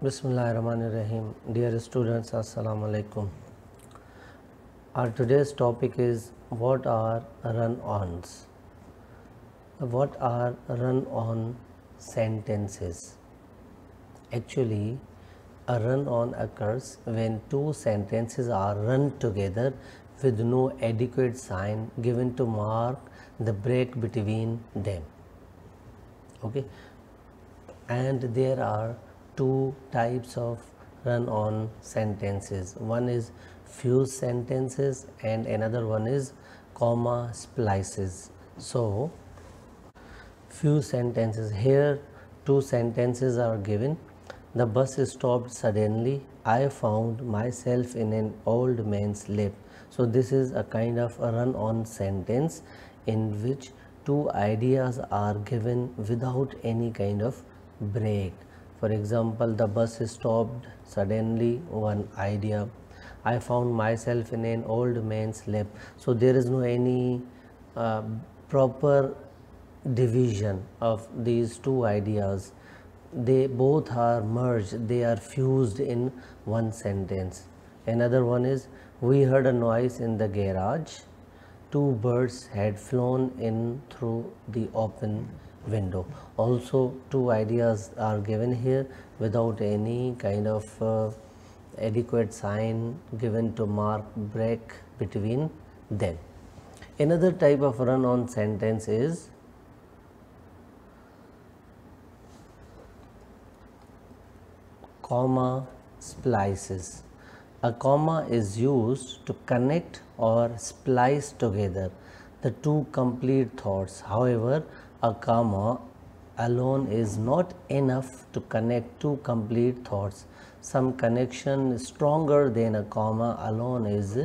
Bismillahirrahmanirrahim. Dear students, Assalamu alaikum. Our today's topic is what are run-ons? What are run-on sentences? Actually, a run-on occurs when two sentences are run together with no adequate sign given to mark the break between them. Okay, and there are two types of run-on sentences. One is fuse sentences and another one is comma splices. So, few sentences here two sentences are given the bus stopped suddenly i found myself in an old man's lap so this is a kind of a run on sentence in which two ideas are given without any kind of break for example the bus stopped suddenly one idea. I found myself in an old man's lap. So there is no any uh, proper division of these two ideas. They both are merged. They are fused in one sentence. Another one is we heard a noise in the garage. Two birds had flown in through the open window. Also two ideas are given here without any kind of uh, adequate sign given to mark break between them. Another type of run on sentence is comma splices. A comma is used to connect or splice together the two complete thoughts. However a comma alone is not enough to connect two complete thoughts. Some connection stronger than a comma alone is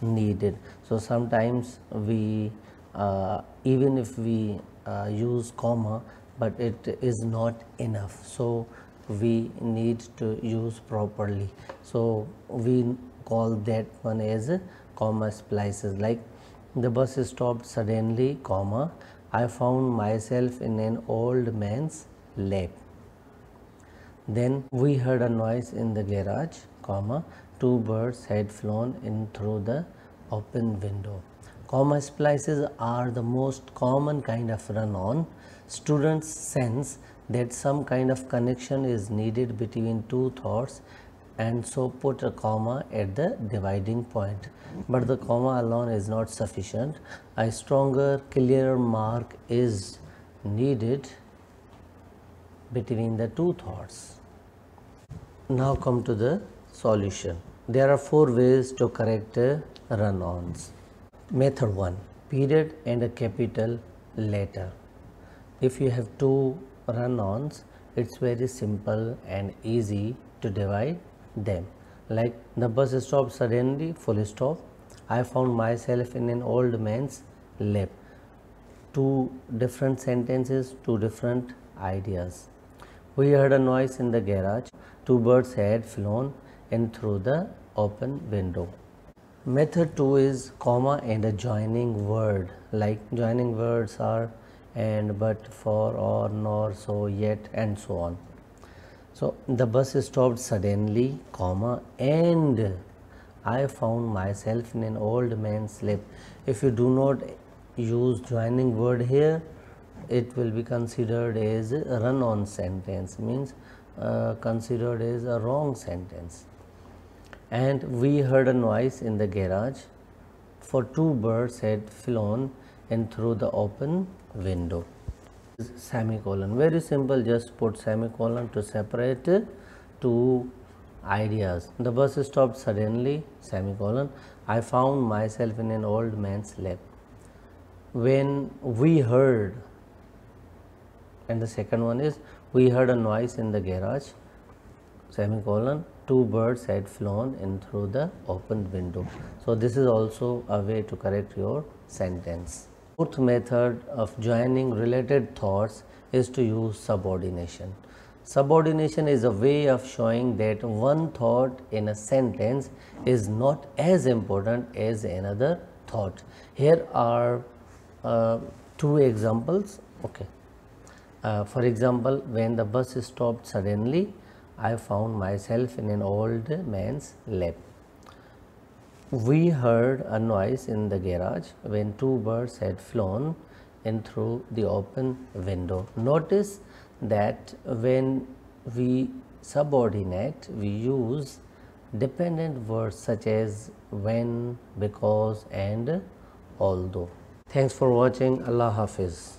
needed. So sometimes we uh, even if we uh, use comma but it is not enough. So we need to use properly. So we call that one as comma splices like the bus stopped suddenly comma I found myself in an old man's lap. Then we heard a noise in the garage, comma, two birds had flown in through the open window. Comma splices are the most common kind of run-on. Students sense that some kind of connection is needed between two thoughts and so put a comma at the dividing point. But the comma alone is not sufficient. A stronger clearer mark is needed between the two thoughts. Now come to the solution. There are four ways to correct run-ons. Method 1 period and a capital letter. If you have two run-ons it's very simple and easy to divide them. Like the bus stopped suddenly full stop. I found myself in an old man's lap. Two different sentences two different ideas. We heard a noise in the garage. Two birds had flown in through the open window. Method 2 is comma and a joining word. Like joining words are and but for or nor so yet and so on so the bus stopped suddenly, comma, and I found myself in an old man's lap. If you do not use joining word here, it will be considered as a run-on sentence, means uh, considered as a wrong sentence. And we heard a noise in the garage, for two birds had flown in through the open window semicolon. Very simple just put semicolon to separate two ideas. The bus stopped suddenly semicolon. I found myself in an old man's lap. When we heard and the second one is we heard a noise in the garage semicolon. Two birds had flown in through the open window. So this is also a way to correct your sentence Fourth method of joining related thoughts is to use subordination. Subordination is a way of showing that one thought in a sentence is not as important as another thought. Here are uh, two examples. Okay. Uh, for example, when the bus stopped suddenly, I found myself in an old man's lap. We heard a noise in the garage when two birds had flown in through the open window. Notice that when we subordinate, we use dependent words such as when, because and although. Thanks for watching. Allah Hafiz.